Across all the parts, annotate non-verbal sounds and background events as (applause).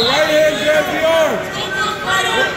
right hand grabs the arm.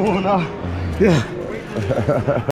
Oh no. Yeah. (laughs)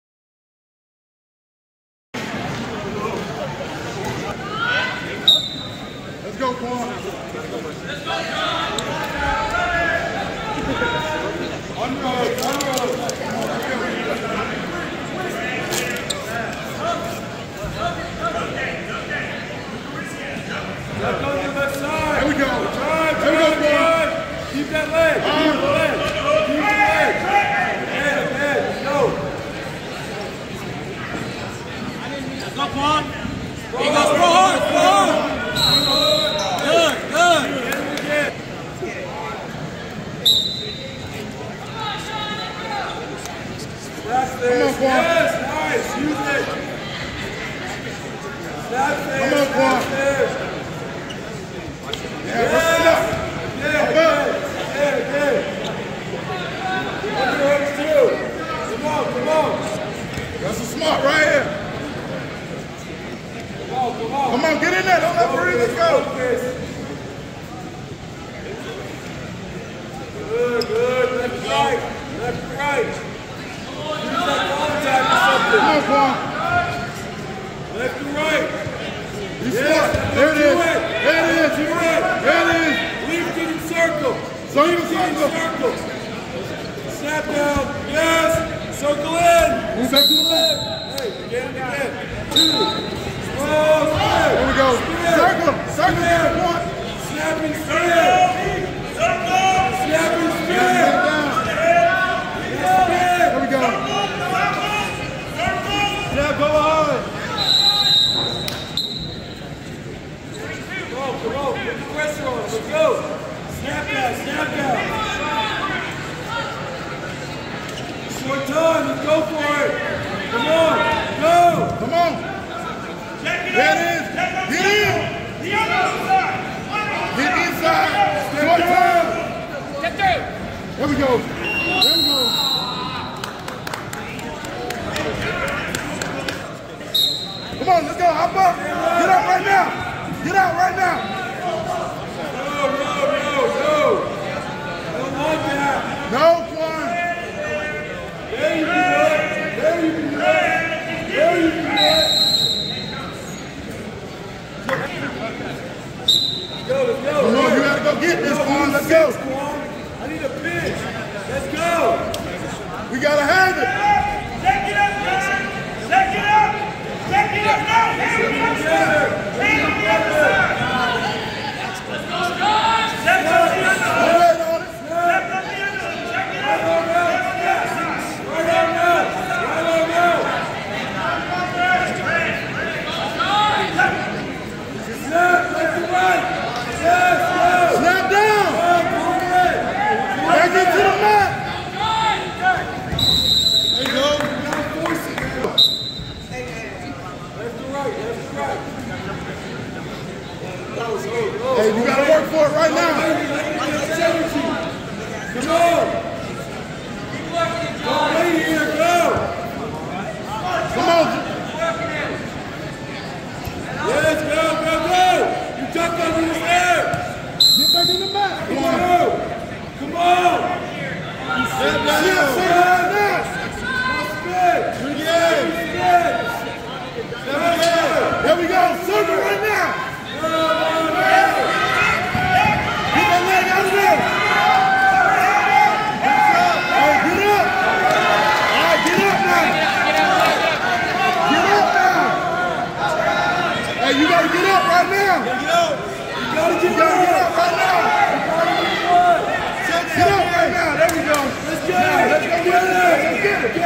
circles. Snap down. Yes. Circle in. Move back to the left. Hey, again, again. Two. Slow. Five. Here we go. Spin. Circle. Circle. Spin. One. Snap and spin. Circle. Snap and spin. Snap down. Spin. Here we go. Snap, go behind. Go, go, go. Put pressure on. Let's go. Snap down, snap down. One time, let's go for it. Come on, go. Come on. Check it there it is. Get in. The other side. Get inside. Short time. Here we go.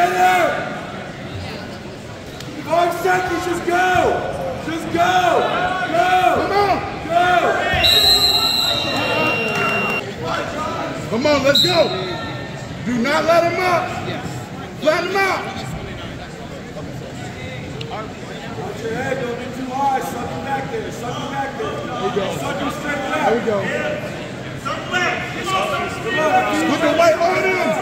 together! Five seconds, just go! Just go! Go! Come on. Go! Come on, let's go! Do not let him up! Let him up! Watch your head, don't be too high. Suck him back there, suck him back there. There we go. Suck him straight left. There we go. Suck left! Put the white on him!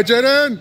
Kaçırın.